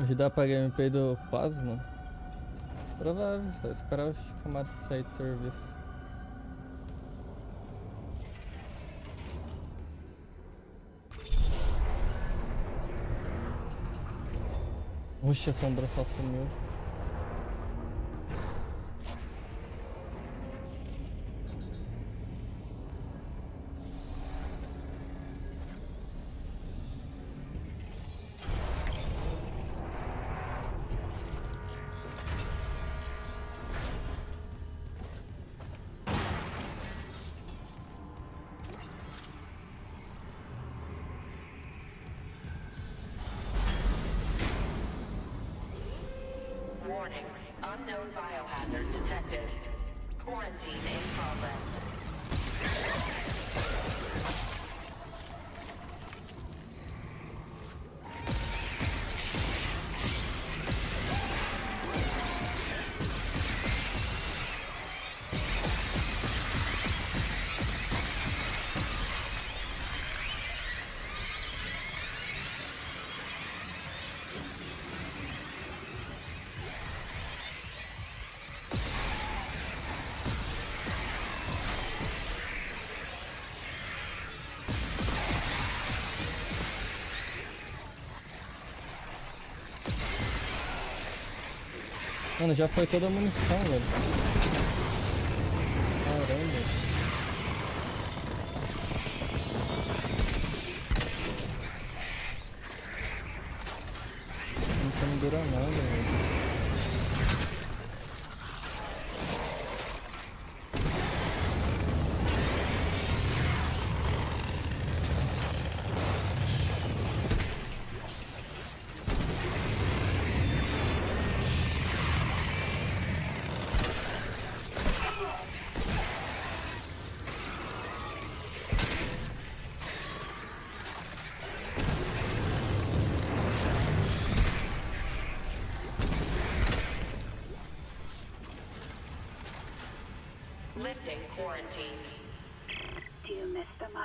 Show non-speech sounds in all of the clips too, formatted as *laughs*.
Ajudar pra gameplay do Pasmo? Provável, só esperar o Shikamaru sair de serviço. Oxe, a sombra só sumiu. Unknown biohazard detected. Quarantine Mano, já foi toda a munição, velho.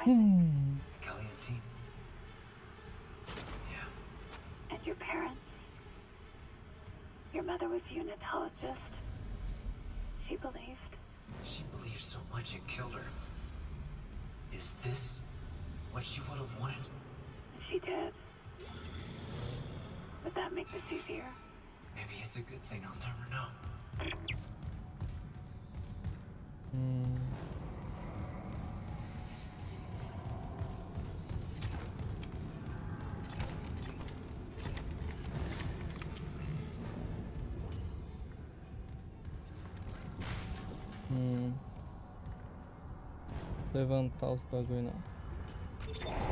You miss them, Isaac? Hmm. Kelly and team. Yeah. And your parents? Your mother was a unitologist. She believed. She believed so much it killed her. Is this what she would have wanted? She did. Would that make this easier? Maybe it's a good thing I'll never know. Hmm. Levantar os bagulho não.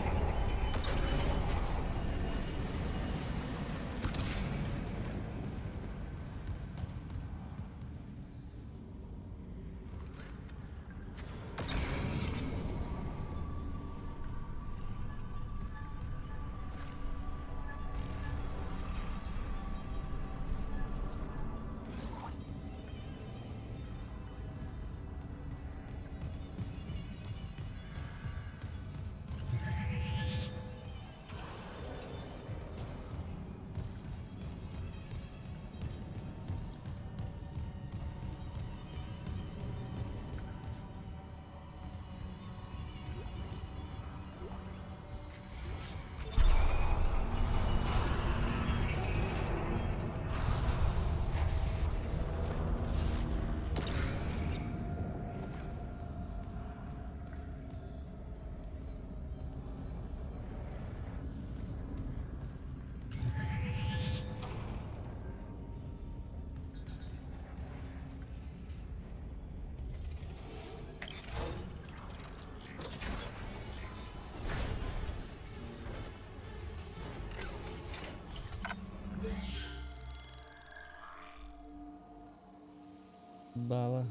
Bala.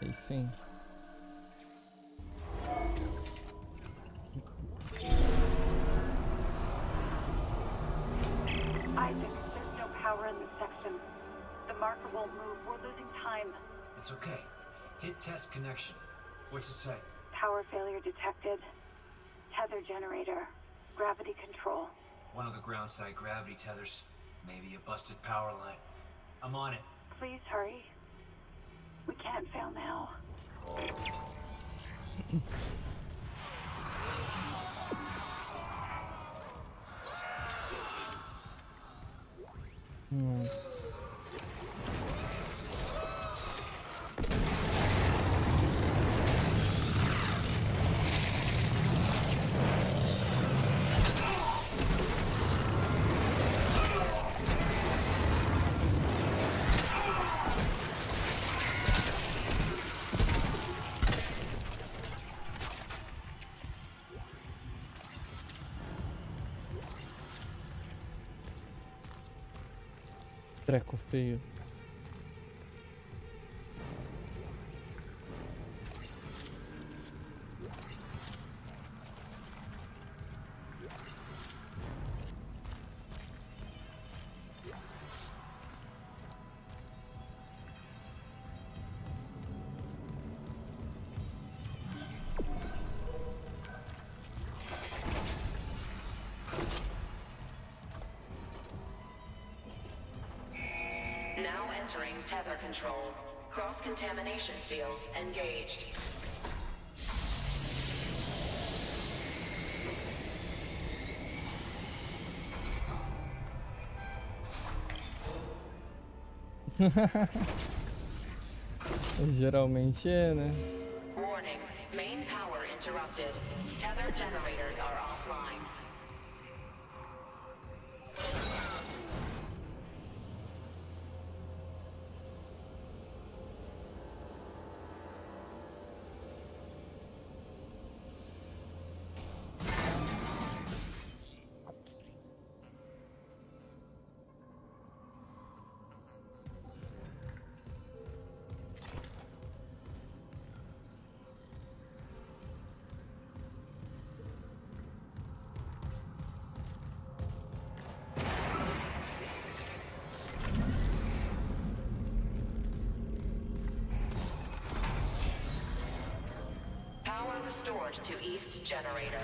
Aí sim. Isaac, there's no power in this section. The marker won't move. We're losing time. It's okay. Hit test connection. What's it say? Power failure detected. Tether generator. Gravity control. One of the ground side gravity tethers. Maybe a busted power line. I'm on it. Please hurry. We can't fail now. *laughs* Treco feio. Control. Cross-contamination field engaged. *laughs* Geralmente é, né? Restored to east generator.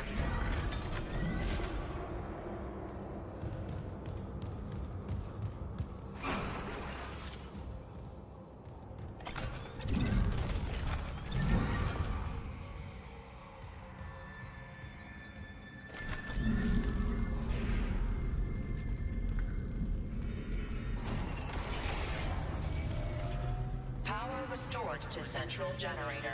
Power restored to central generator.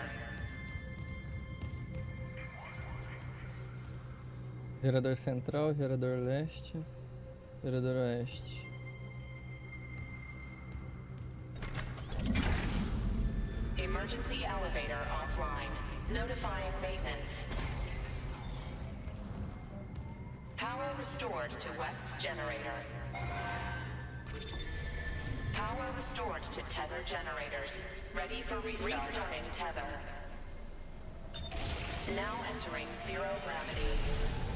Gerador central, gerador leste, gerador oeste. Emergency elevator offline. Notifying maintenance. Power restored to west generator. Power restored to tether generators. Ready for restart. Restarting tether. Now entering zero gravity.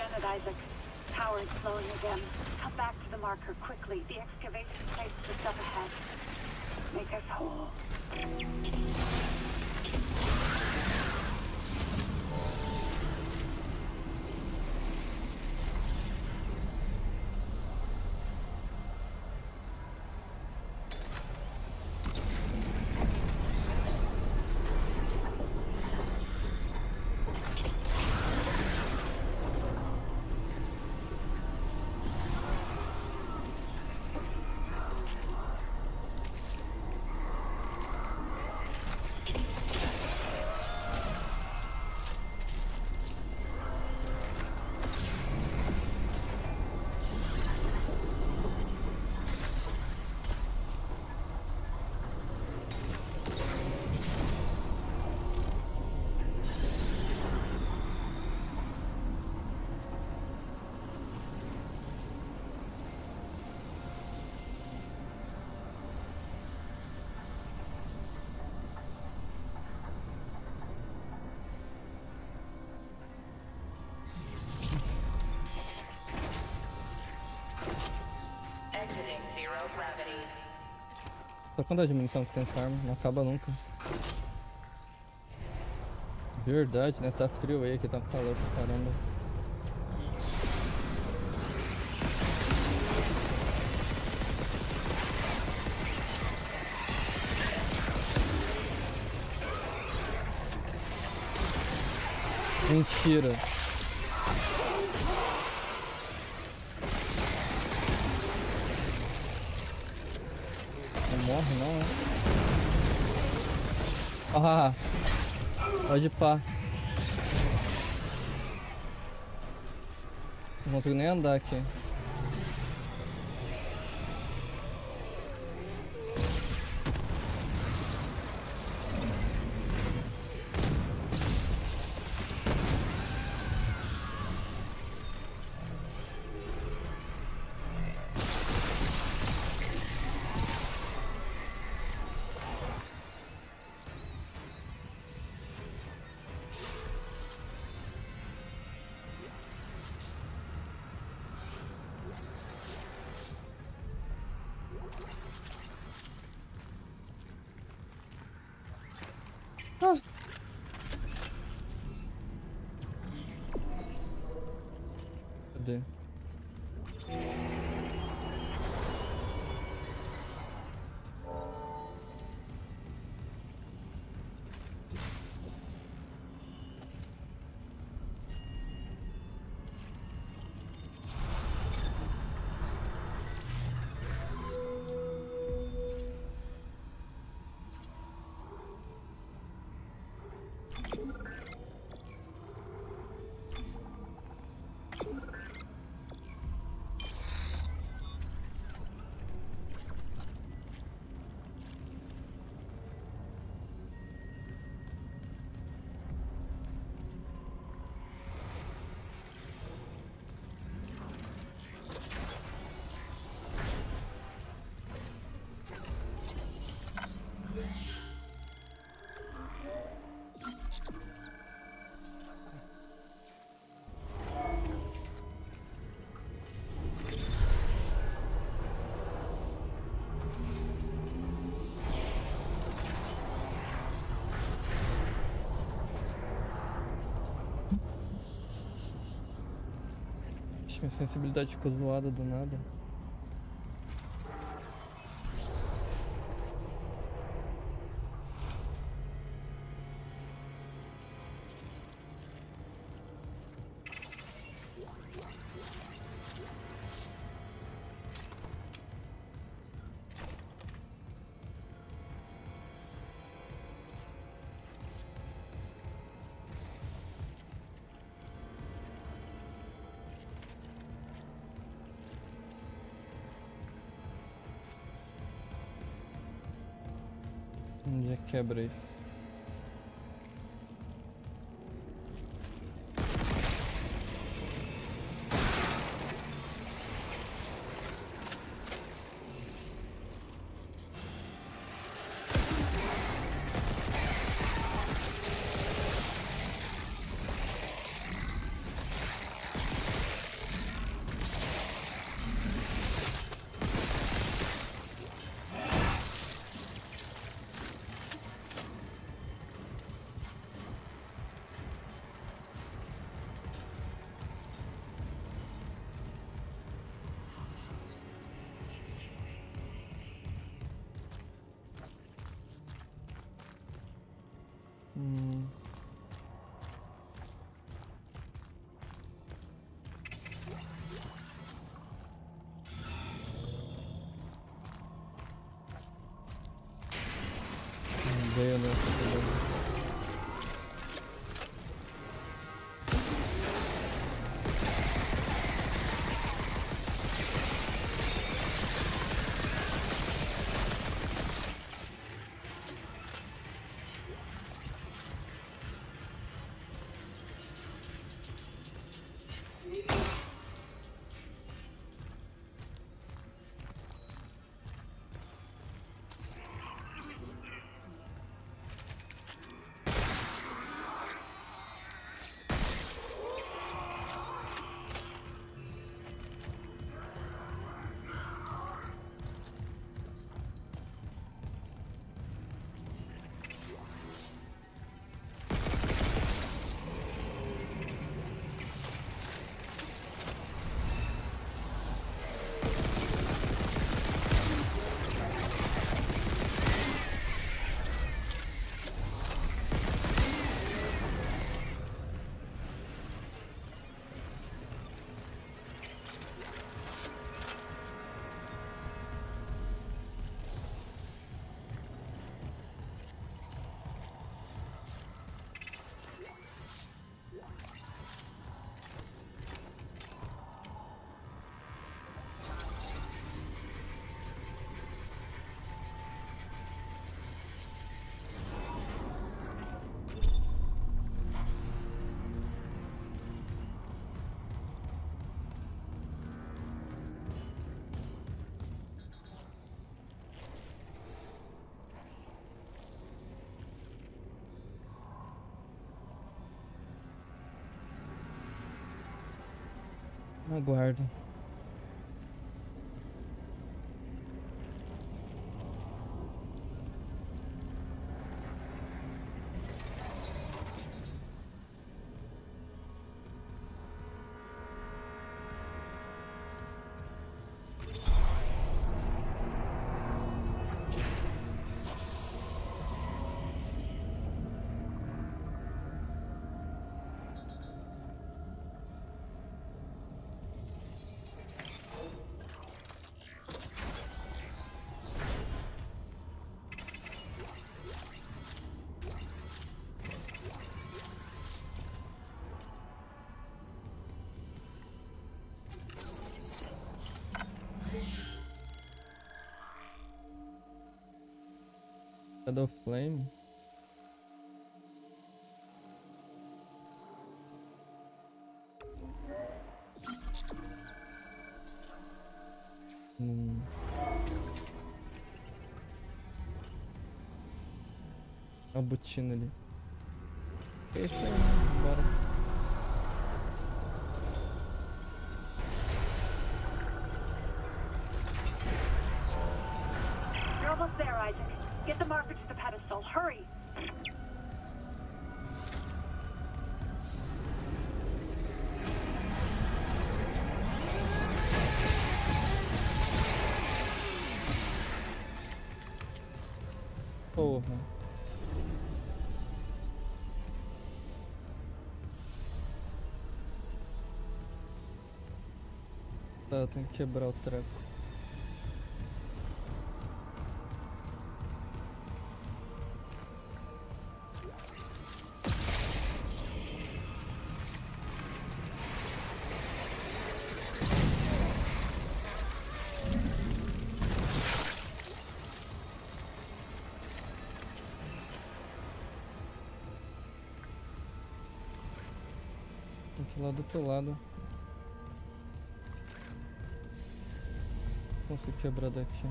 Janet Isaac, power is slowing again. Come back to the marker quickly. The excavation site's just up ahead. Make us whole. Só quando a diminuição que tem essa arma, não acaba nunca. Verdade, né? Tá frio aí, aqui tá calor pra caramba. Mentira. Ah! Pode pá. Não consigo nem andar aqui. Minha sensibilidade ficou zoada do nada. Quebra isso. наверное. Aguardo. Shadow Flame? Hum. A botina ali. Aí, Tá, tenho que quebrar o treco. Tem que ir lá do outro lado. Consigo quebrar daqui.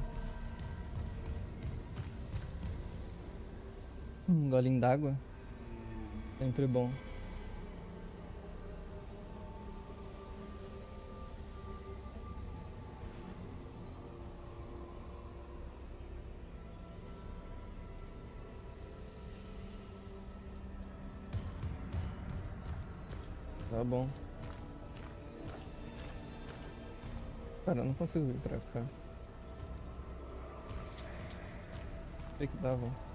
Um golinho d'água. Sempre bom. Tá bom. Cara, eu não consigo vir pra cá. Sei que dava. Hum.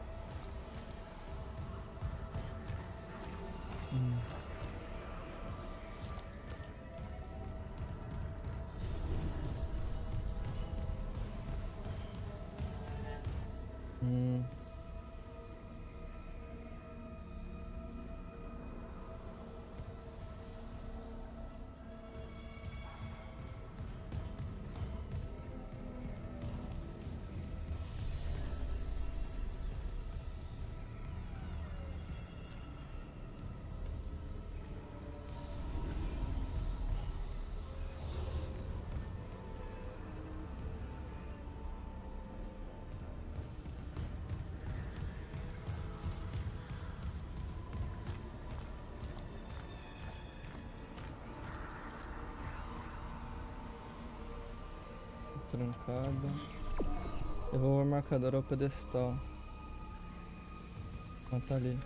Trancada. Vou o marcador ao pedestal. Ah, tá ali.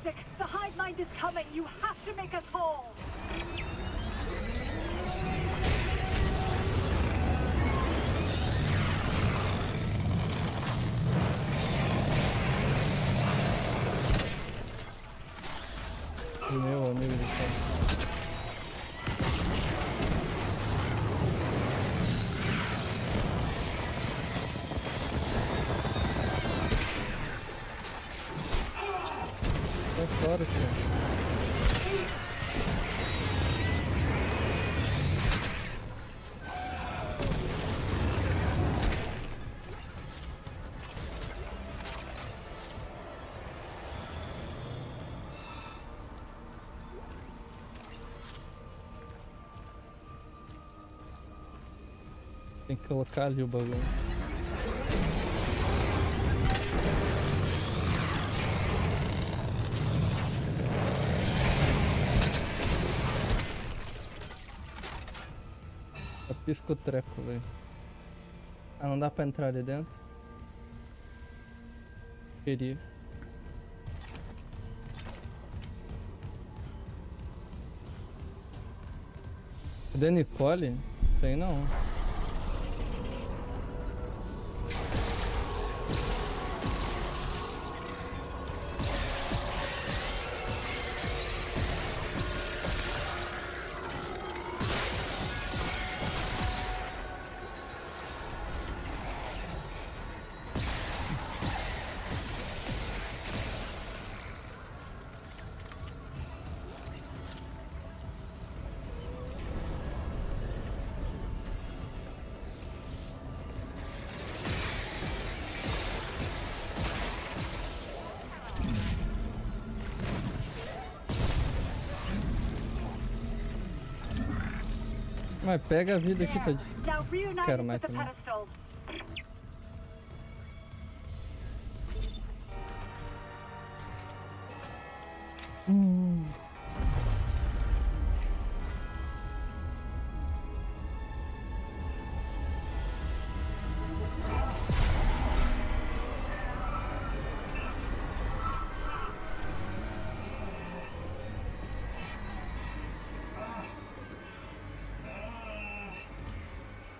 Isaac. The hive mind is coming. You have to make us whole. Meu amigo do céu. Colocar ali o bagulho. Eu pisco o treco, velho. Ah, não dá pra entrar ali dentro? Queria. Cadê Nicole? Sei não. Mas pega a vida aqui, tá. Quero mais também.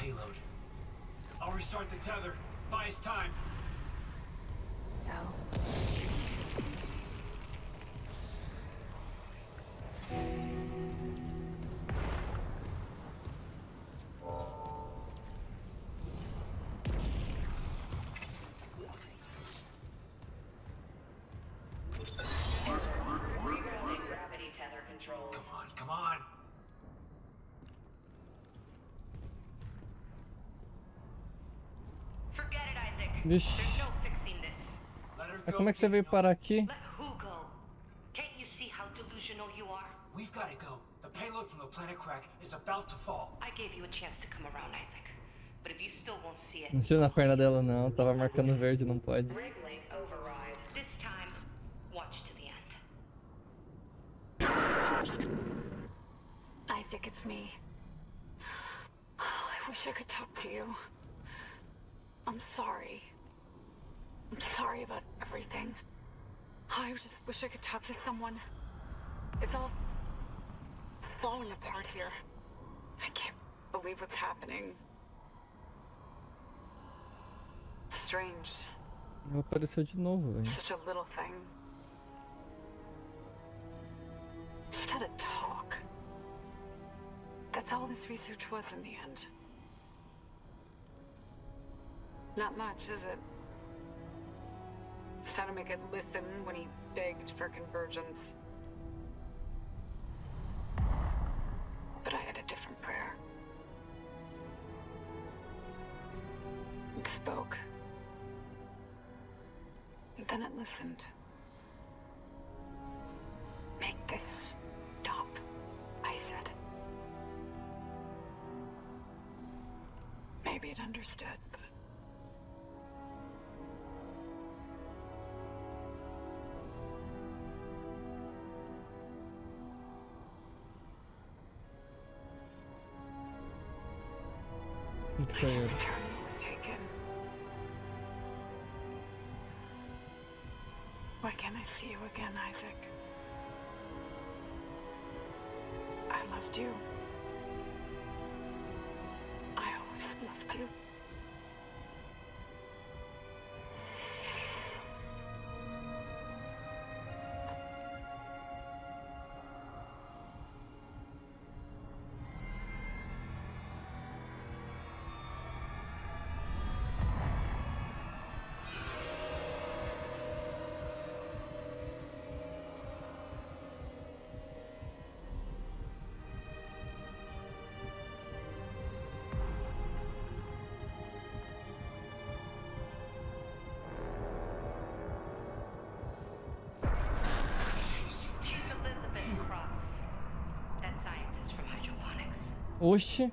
payload. I'll restart the tether. Buy us time. No. Vixe. Mas como é que você veio parar aqui? We've got to go. The payload from the planet crack is about to fall. I gave you a chance to come around, Isaac. But if you still won't see it, Não tira na perna dela não, tava marcando verde, não pode. Override. this time, watch to the end. Isaac, it's me. I wish I could talk to you. I'm sorry. I'm sorry about everything. I just wish I could talk to someone. It's all falling apart here. I can't believe what's happening. Strange. Apareceu de novo, velho. Such a little thing. Just had a talk. That's all this research was in the end. Not much, is it? Make it listen when he begged for convergence. But I had a different prayer. It spoke. And then it listened. Make this stop, I said. Maybe it understood, sad. Why can't I see you again, Isaac? I loved you. Oxe.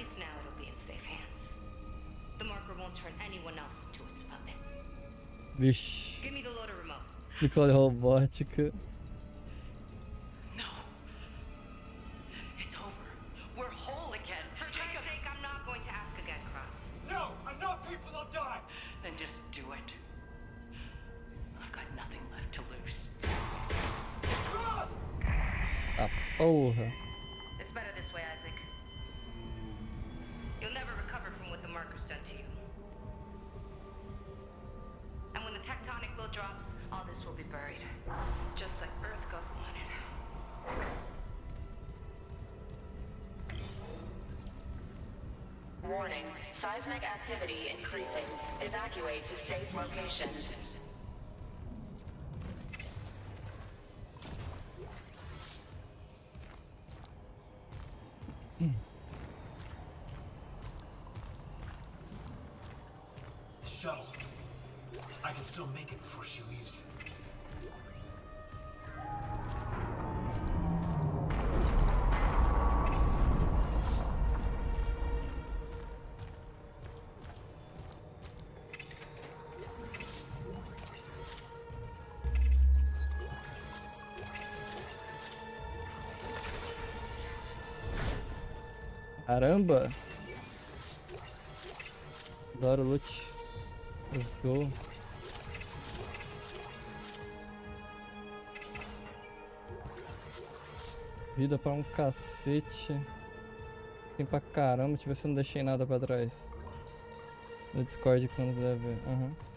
least now it'll be in safe hands. The marker won't turn anyone else into its puppet. Give me the loader remote. Nicole roubótica. shuttle. I can still make it before she leaves. Caramba! Adoro loot. Show. Vida pra um cacete. Tem pra caramba, deixa eu ver se eu não deixei nada pra trás. No Discord quando deve. Aham. Uhum.